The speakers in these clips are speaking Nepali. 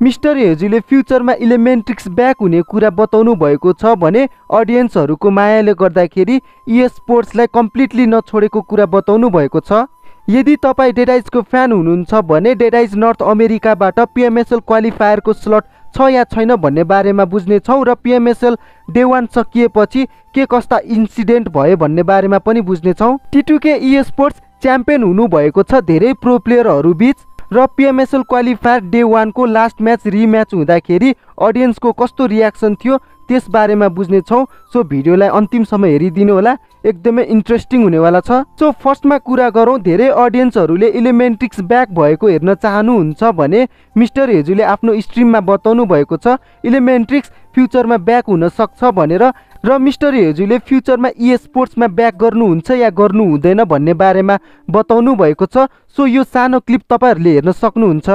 मिस्टर हेजुले फ्युचरमा इलेमेन्ट्रिक्स ब्याक हुने कुरा बताउनु भएको छ भने अडियन्सहरूको मायाले गर्दाखेरि इए स्पोर्ट्सलाई कम्प्लिटली नछोडेको कुरा बताउनु भएको छ। यदि तपाईँ डेडाइजको फ्यान हुनुहुन्छ भने डेडाइज नर्थ अमेरिकाबाट पिएमएसएल क्वालिफायरको स्लट छ या छैन भन्ने बारेमा बुझ्नेछौँ र पिएमएसएल डे वान सकिएपछि के कस्ता इन्सिडेन्ट भयो भन्ने बारेमा पनि बुझ्नेछौँ टिटुके इए स्पोर्ट्स च्याम्पियन हुनुभएको छ धेरै प्रो प्लेयरहरू बिच। र पिएमएसएल क्वालिफायर डे वानको लास्ट म्याच रिम्याच हुँदाखेरि अडियन्सको कस्तो रियाक्सन थियो त्यसबारेमा बुझ्नेछौँ सो भिडियोलाई अन्तिमसम्म हेरिदिनु होला। एकदमै इन्ट्रेस्टिङ हुनेवाला छ। सो फर्स्टमा कुरा गरौँ धेरै अडियन्सहरूले इलिमेन्ट्रिक्स ब्याक भएको हेर्न चाहनुहुन्छ भने मिस्टर हेजुले आफ्नो स्ट्रिममा बताउनु भएको छ इलिमेन्ट्रिक्स फ्युचरमा ब्याक हुन सक्छ भनेर र मिस्टर हेजुले फ्युचरमा इए स्पोर्ट्समा ब्याक गर्नुहुन्छ या गर्नु हुँदैन भन्ने बारेमा बताउनु भएको छ। सो यो सानो क्लिप तपाईँहरूले हेर्न सक्नुहुन्छ।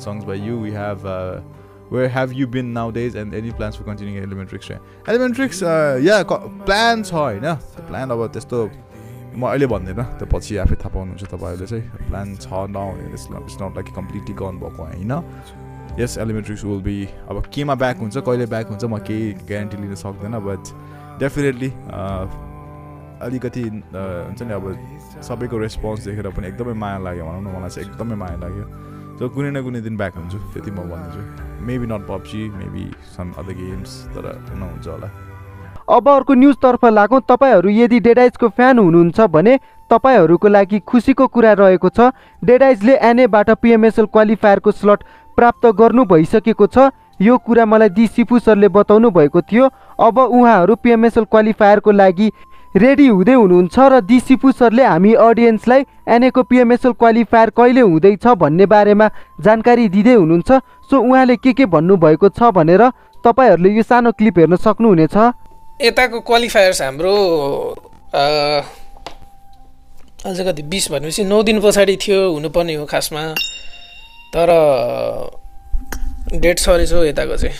Songs by you. We have. Uh, where have you been nowadays and any plans for continuing Elementrix? Elementrix, uh, yeah, plan छ होइन प्लान अब त्यस्तो म अहिले भन्दिनँ त्यो पछि आफै थाहा पाउनुहुन्छ तपाईँहरूले चाहिँ प्लान छ नहुने it's not like completely gone भएको होइन यस एलिमेन्ट्रिक्स विल बी अब केमा ब्याक हुन्छ कहिले ब्याक हुन्छ म केही ग्यारेन्टी लिन सक्दैन बट डेफिनेटली अलिकति uh, हुन्छ नि अब सबैको रेस्पोन्स देखेर पनि एकदमै माया लाग्यो भनौँ न मलाई चाहिँ एकदमै माया लाग्यो सो कुनै न कुनै दिन ब्याक हुन्छु त्यति म भन्दैछु। Maybe not PUBG maybe some other games तर नहुन्छ होला। अब अर्को न्युजतर्फ लागौँ। तपाईँहरू यदि डेडाइजको फ्यान हुनुहुन्छ भने तपाईँहरूको लागि खुसीको कुरा रहेको छ। डेडाइजले एनएबाट पिएमएसएल क्वालिफायरको स्लट प्राप्त गर्नु भइसकेको छ। यो कुरा मलाई दि सिफु सरले बताउनु भएको थियो। अब उहाँहरू पिएमएसएल क्वालिफायरको लागि रेडी हुँदै हुनुहुन्छ र दि सिफु सरले हामी अडियन्सलाई एनएको पिएमएसएल क्वालिफायर कहिले हुँदैछ भन्ने बारेमा जानकारी दिँदै हुनुहुन्छ। सो उहाँले के के भन्नुभएको छ भनेर तपाईँहरूले यो सानो क्लिप हेर्न सक्नुहुनेछ। यताको क्वालिफायर्स हाम्रो अ, अझ कति बिस भनेपछि नौ दिन पछाडि थियो हुनुपर्ने हो खासमा। तर डेट सरेछ हौ यताको चाहिँ।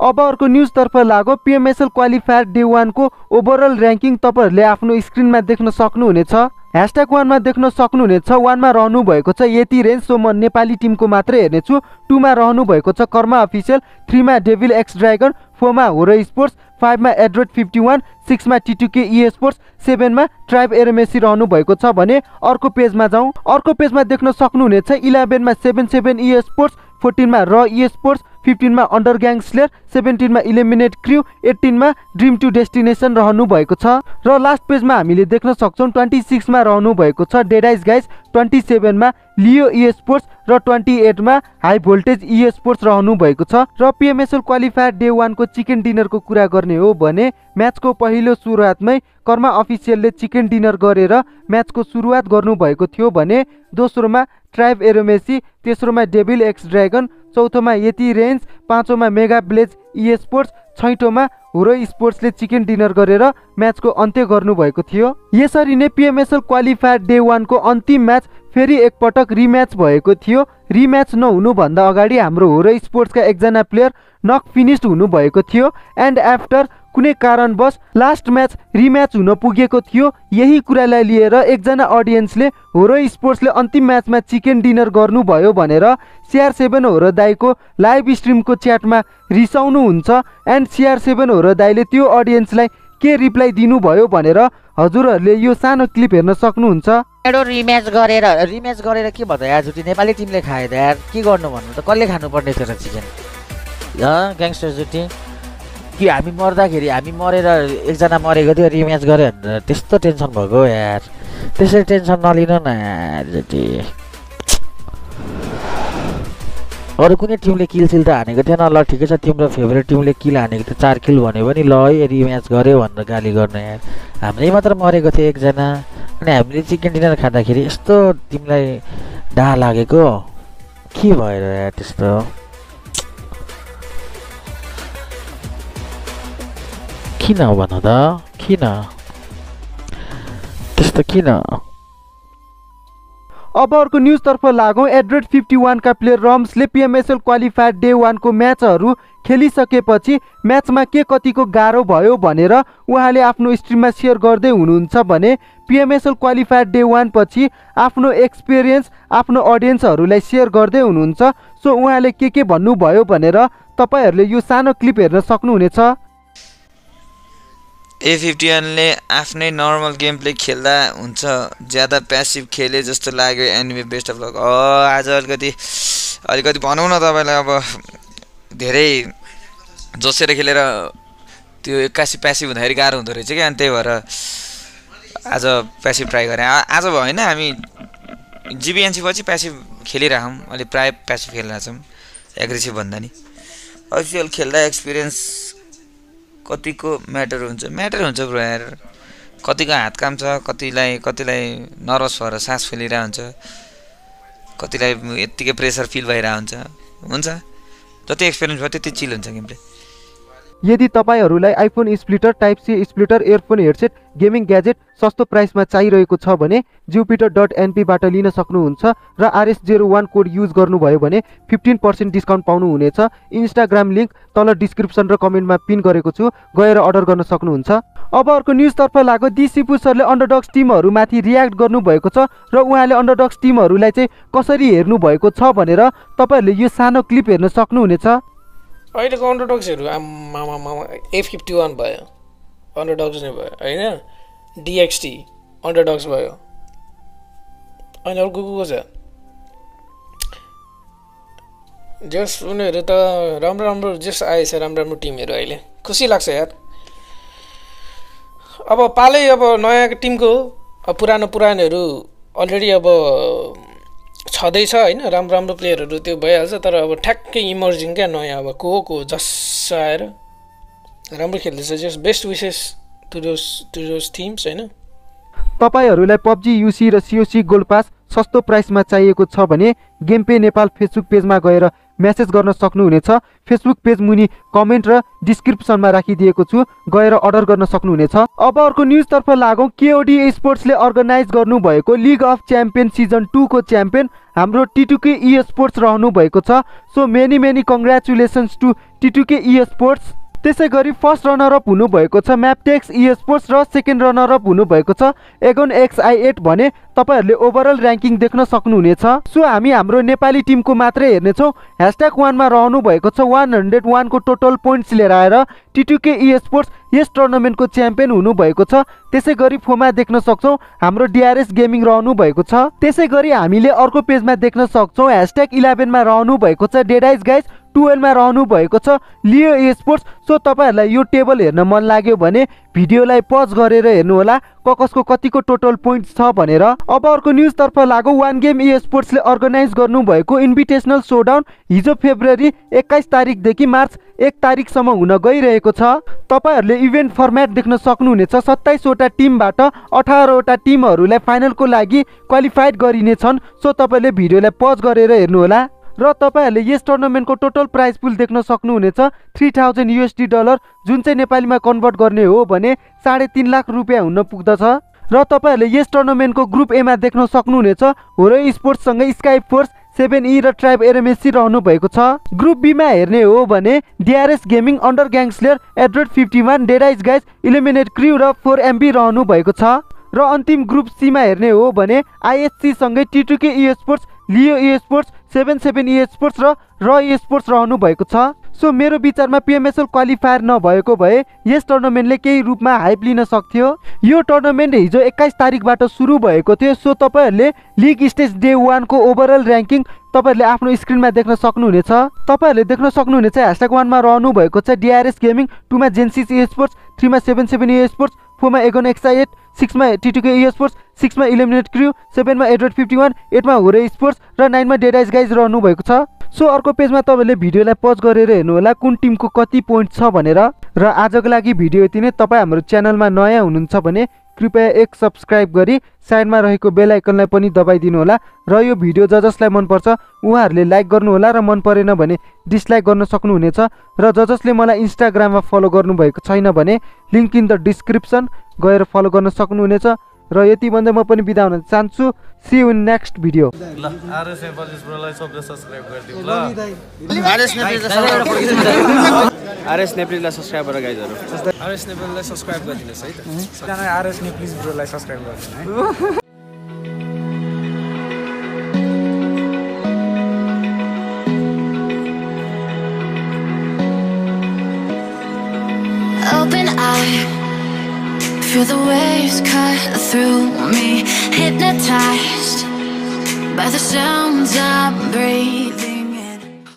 अब अर्को न्युजतर्फ लागो पिएमएसएल क्वालिफायर डे वानको ओभरअल ऱ्याङ्किङ तपाईँहरूले आफ्नो स्क्रिनमा देख्न सक्नुहुनेछ। ह्यासट्याग वानमा देख्न सक्नुहुनेछ वानमा रहनु भएको छ यति रेन्ज सो म नेपाली टिमको मात्रै हेर्नेछु। टूमा रहनु भएको छ कर्मा अफिसियल थ्रीमा डेभिल एक्स ड्राइगन फोरमा होरो स्पोर्ट्स फाइभमा एड्रोइड फिफ्टी वान सिक्समा टिटुके इए स्पोर्ट्स सेभेनमा ट्राइब एरमेसी रहनु भएको छ भने अर्को पेजमा जाउँ। अर्को पेजमा देख्न सक्नुहुनेछ इलेभेनमा सेभेन सेभेन इए स्पोर्ट्स फोर्टिनमा र इए स्पोर्ट्स फिफ्टिनमा अन्डर ग्याङ स्लेयर सेभेन्टिनमा इलिमिनेट क्र्यु एट्टिनमा ड्रिम टु डेस्टिनेसन रहनु भएको छ। र लास्ट पेजमा हामीले देख्न सक्छौँ ट्वेन्टी सिक्समा रहनु भएको छ डेडाइज गाइज ट्वेन्टी सेभेनमा लियो इए स्पोर्ट्स र ट्वेन्टी एटमा हाई भोल्टेज इए स्पोर्ट्स रहनु भएको छ र पिएमएसएल क्वालिफायर डे वानको चिकन डिनरको कुरा गर्ने हो भने म्याचको पहिलो सुरुवातमै कर्मा अफिसियलले चिकन डिनर गरेर म्याचको सुरुवात गर्नुभएको थियो भने दोस्रोमा ट्राइब एरोमेसी तेस्रोमा डेभिल एक्स ड्रागन चौथोमा यति रेन्ज पाँचौँमा मेगा ब्लेज इए स्पोर्ट्स छैटौँमा होरो स्पोर्ट्सले चिकन डिनर गरेर म्याचको अन्त्य गर्नुभएको थियो। यसरी नै पिएमएसएल क्वालिफायर डे वानको अन्तिम म्याच फेरि एकपटक रिम्याच भएको थियो। रिम्याच नहुनुभन्दा अगाडि हाम्रो होरो स्पोर्ट्सका एकजना प्लेयर नक फिनिस्ड हुनुभएको थियो एन्ड आफ्टर कुनै कारणवश लास्ट म्याच रिम्याच हुन पुगेको थियो यही कुरालाई लिएर एकजना अडियन्सले होरो स्पोर्ट्सले अन्तिम म्याचमा चिकन डिनर गर्नुभयो भनेर सिआर सेभेन होरो दाईको लाइभ स्ट्रिमको च्याटमा रिसाउनुहुन्छ एन्ड सिआर सेभेन होरो दाईले त्यो अडियन्सलाई के रिप्लाई दिनुभयो भनेर हजुरहरूले यो सानो क्लिप हेर्न सक्नुहुन्छ। एडो रिम्याच गरेर रिम्याच गरेर के भन्दा यार जुटी नेपाली टिमले खायो त यार। के गर्नु भन्नु त? कसले खानुपर्ने थियो र चिकन ग्याङ्स्टर जुटी। कि हामी मर्दाखेरि हामी मरेर एकजना मरेको थियो रिम्याच गऱ्यो भनेर। त्यस्तो टेन्सन भएको यार। त्यसरी टेन्सन नलिनु न यार जुटी। अरू कुनै टिमले किल सिल त हानेको थिएन। ल ठिकै छ तिम्रो फेभरेट टिमले किल हानेको थियो चार किल भन्यो भने ल है रिम्याच गऱ्यो भनेर गाली गर्नु यार। हाम्रै मात्र मरेको थियो एकजना। अनि हामीले चिकन डिनर खाँदाखेरि यस्तो तिमीलाई डा लागेको? के भएर यार त्यस्तो? किन भन त? किन? त्यस्तो किन? अब अर्को न्युजतर्फ लागौँ। एड्रेड फिफ्टी वानका प्लेयर रम्सले पिएमएसएल क्वालिफायर डे वानको म्याचहरू खेलिसकेपछि म्याचमा के कतिको गाह्रो भयो भनेर उहाँले आफ्नो स्ट्रिममा सेयर गर्दै हुनुहुन्छ भने पिएमएसएल क्वालिफायर डे वान पछि आफ्नो एक्सपिरियन्स आफ्नो अडियन्सहरूलाई सेयर गर्दै हुनुहुन्छ। सो उहाँले के के भन्नुभयो भनेर तपाईँहरूले यो सानो क्लिप हेर्न सक्नुहुनेछ? ए फिफ्टी आफ्नै नर्मल गेम प्ले खेल्दा हुन्छ। ज्यादा प्यासिभ खेले जस्तो लाग्यो एनिमे बेस्ट अफ लक आज अलिकति अलिकति भनौँ न तपाईँलाई अब धेरै जोसेर खेलेर त्यो एक्कासी प्यासिभ हुँदाखेरि गाह्रो हुँदो रहेछ क्या अनि त्यही भएर आज प्यासिभ ट्राई गरेँ। आज भएन हामी जिबिएनसी पछि प्यासिभ खेलिरहेछौँ। अलिक प्रायः प्यासिभ खेलिरहेछौँ एग्रेसिभ भन्दा नि। अफिसियल खेल्दा एक्सपिरियन्स कतिको म्याटर हुन्छ? म्याटर हुन्छ ब्रो यार। कतिको हात काम छ? कतिलाई कतिलाई नर्भस भएर सास फैलिरहेको हुन्छ? कतिलाई यत्तिकै प्रेसर फिल भइरहेको हुन्छ? हुन्छ। जति एक्सपिरियन्स भयो त्यति चिल हुन्छ गेमले यदि तपाईँहरूलाई iPhone splitter type C splitter earphone headset gaming gadget सस्तो प्राइसमा चाहिरहेको छ भने जुपिटर डट एनपीबाट लिन सक्नुहुन्छ र RS zero one code use गर्नुभयो भने फिफ्टिन पर्सेन्ट डिस्काउन्ट पाउनुहुनेछ। इन्स्टाग्राम लिङ्क तल डिस्क्रिप्सन र कमेन्टमा पिन गरेको छु। गएर अर्डर गर्न सक्नुहुन्छ। अब अर्को न्युजतर्फ लाग्यो दि सिपु सरले अन्डरडक्स टिमहरूमाथि रियाक्ट गर्नुभएको छ र उहाँले अन्डरडक्स टिमहरूलाई चाहिँ कसरी हेर्नु भएको छ भनेर तपाईँहरूले यो सानो क्लिप हेर्न सक्नुहुनेछ। अहिलेको अन्डरडक्सहरू आमामा ए फिफ्टी वान भयो अन्डरडक्स नै भयो होइन? डिएक्सटी अन्डरडक्स भयो। अनि अर्को को छ? जस उनीहरू त राम्रो राम्रो जस आएछ राम्रो राम्रो टिमहरू अहिले। खुसी लाग्छ यार। अब पालै अब नयाँ टिमको पुरानो पुरानोहरू अलरेडी अब छँदैछ होइन राम्रो राम्रो प्लेयरहरू त्यो भइहाल्छ तर अब ठ्याक्कै इमर्जिङ क्या नयाँ अब को को जस आएर राम्रो खेल्दैछ जस best wishes to those to those teams होइन। तपाईँहरूलाई पब्जी युसी र सिओसी गोल्ड पास सस्तो प्राइसमा चाहिएको छ भने गेम पे नेपाल फेसबुक पेजमा गएर म्यासेज गर्न सक्नुहुनेछ। फेसबुक पेज मुनि कमेन्ट र डिस्क्रिप्सनमा राखिदिएको छु। गएर अर्डर गर्न सक्नुहुनेछ। अब अर्को न्युजतर्फ लागौँ। केओडी स्पोर्ट्सले अर्गनाइज गर्नुभएको लिग अफ च्याम्पियन सिजन टूको च्याम्पियन हाम्रो टिटुके स्पोर्ट्स रहनु भएको छ। So many many congratulations to टिटुके sports त्यसै गरी फर्स्ट रनरअप हुनुभएको छ म्यापटेक्स स्पोर्ट्स र सेकेन्ड रनरअप हुनुभएको छ एगोन एक्स आई एट भने तपाईँहरूले ओभरअल ऱ्याङ्किङ देख्न सक्नुहुनेछ। सो हामी हाम्रो नेपाली टिमको मात्रै हेर्नेछौँ। ह्यासट्याग वानमा रहनु भएको छ वान हन्ड्रेड वानको टोटल पोइन्ट्स लिएर आएर टिटुके स्पोर्ट्स यस टुर्नामेन्टको च्याम्पियन हुनुभएको छ। त्यसै गरी फोमा देख्न सक्छौँ हाम्रो डिआरएस गेमिङ रहनु भएको छ। त्यसै गरी हामीले अर्को पेजमा देख्न सक्छौँ। ह्यासट्याग इलेभेनमा रहनु भएको छ डेडाइज गाइज टुवेल्भमा रहनु भएको छ। लियो ए स्पोर्ट्स। सो तपाईँहरूलाई यो टेबल हेर्न मन लाग्यो भने भिडियोलाई पज गरेर हेर्नुहोला। क कसको कतिको टोटल पोइन्ट्स छ भनेर। अब अर्को न्युजतर्फ लागौ। वान गेम ई स्पोर्ट्सले अर्गनाइज गर्नुभएको इन्भिटेसनल सोडाउन हिजो फेब्रुअरी एक्काइस तारिकदेखि मार्च एक तारिकसम्म हुन गइरहेको छ। तपाईँहरूले इभेन्ट फर्मेट देख्न सक्नुहुनेछ। सत्ताइसवटा टिमबाट अठारवटा टिमहरूलाई फाइनलको लागि क्वालिफाइड गरिनेछन्। सो तपाईँले भिडियोलाई पज गरेर हेर्नुहोला। र तपाईँहरूले यस टुर्नामेन्टको टोटल प्राइज पुल देख्न सक्नुहुनेछ। थ्री थाउजन्ड युएसडी डलर जुन चाहिँ नेपालीमा कन्भर्ट गर्ने हो भने साढे तिन लाख रुपियाँ हुन पुग्दछ। र तपाईँहरूले यस टुर्नामेन्टको ग्रुप एमा देख्न सक्नुहुनेछ। होरो स्पोर्ट्ससँगै स्काई फोर्स सेभेन ई र ट्राइब एरएमएससी रहनु भएको छ। ग्रुप बीमा हेर्ने हो भने डिआरएस गेमिङ अन्डर ग्याङ्सलेयर एड्रोड फिफ्टी वान डेराइज गाइज इलिमिनेट क्रिउ र फोर एमबी रहनु भएको छ। र अन्तिम ग्रुप सीमा हेर्ने हो भने आइएससी सँगै टिटुके sports Leo esports seven seven esports र र ई स्पोर्ट्स रहनु भएको छ। सो मेरो विचारमा पिएमएसएल क्वालिफायर नभएको भए यस टुर्नामेन्टले केही रूपमा हाइप लिन सक्थ्यो। यो टुर्नामेन्ट हिजो एक्काइस तारिकबाट सुरु भएको थियो। सो तपाईँहरूले लिग स्टेज डे वानको ओभरअल ऱ्याङ्किङ तपाईँहरूले आफ्नो स्क्रिनमा देख्न सक्नुहुनेछ। तपाईँहरूले देख्न सक्नुहुनेछ ह्यासट्याग वानमा रहनु भएको छ डिआरएस गेमिङ टूमा जेन्सिस स्पोर्ट्स थ्रीमा सेभेन सेभेन स्पोर्ट्स फोरमा एगोन एक्सा एट सिक्समा टिटुके ई स्पोर्ट्स सिक्समा इलिमिनेट क्रिउ सेभेनमा एड्रोड फिफ्टी वान एटमा होरे स्पोर्ट्स र नाइनमा डेडाइज गाइज रहनु भएको छ। सो अर्को पेजमा तपाईँहरूले भिडियोलाई पज गरेर हेर्नुहोला कुन टिमको कति पोइन्ट छ भनेर। र आजको लागि भिडियो यति नै। तपाईँ हाम्रो च्यानलमा नयाँ हुनुहुन्छ भने कृपया एक सब्सक्राइब गरी साइडमा रहेको बेल आइकनलाई पनि दबाइदिनु होला र यो भिडियो ज जसलाई मनपर्छ उहाँहरूले लाइक गर्नुहोला र मन परेन भने डिसलाइक गर्न सक्नुहुनेछ र ज जसले मलाई इन्स्टाग्राममा फलो गर्नुभएको छैन भने लिङ्क इन द डिस्क्रिप्सन गएर फलो गर्न सक्नुहुनेछ। र यति भन्दै म पनि बिदा हुन चाहन्छु। सी इन नेक्स्ट भिडियो ल आरएस नेपाली ब्रोलाई सबले सब्सक्राइब गर गाइजहरू। आरएस नेपाललाई सब्सक्राइब गरिदिनुहोस् है। त आरएस प्लिज ब्रोलाई सब्सक्राइब गरिदिनु है। Open eye, feel the cut through me, hypnotized by the sounds I'm breathing.